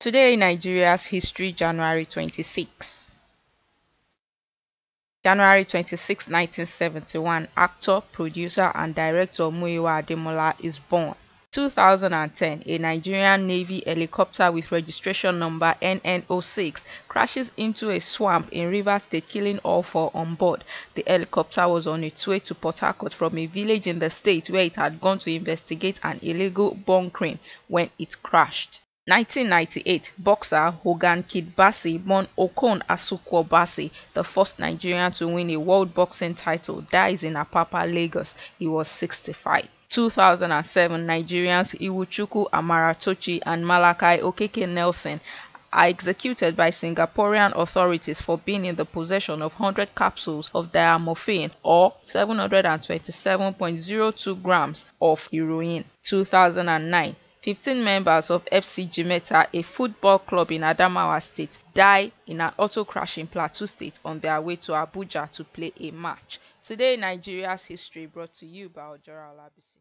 Today Nigeria's history, January 26. January 26, 1971, actor, producer, and director Muyiwa Ademola is born. 2010, a Nigerian Navy helicopter with registration number NN06 crashes into a swamp in Rivers State, killing all four on board. The helicopter was on its way to Port Harcourt from a village in the state where it had gone to investigate an illegal bunkering when it crashed. 1998, boxer Hogan Kid Bassey born Okon Asuquo Bassey, the first Nigerian to win a world boxing title, dies in Apapa, Lagos. He was 65. 2007, Nigerians Iwuchukwu Amaratochi and Malachy Okeke Nelson are executed by Singaporean authorities for being in the possession of 100 capsules of diamorphine or 727.02 grams of heroin. 2009 15 members of FC Jimeta, a football club in Adamawa State, died in an auto crash in Plateau State on their way to Abuja to play a match. Today, Nigeria's history brought to you by Ojora Olabisi.